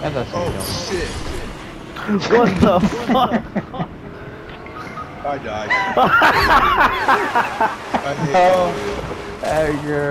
That's a Oh signal. shit! What the fuck? I died. I hate Oh. you. Hey, girl.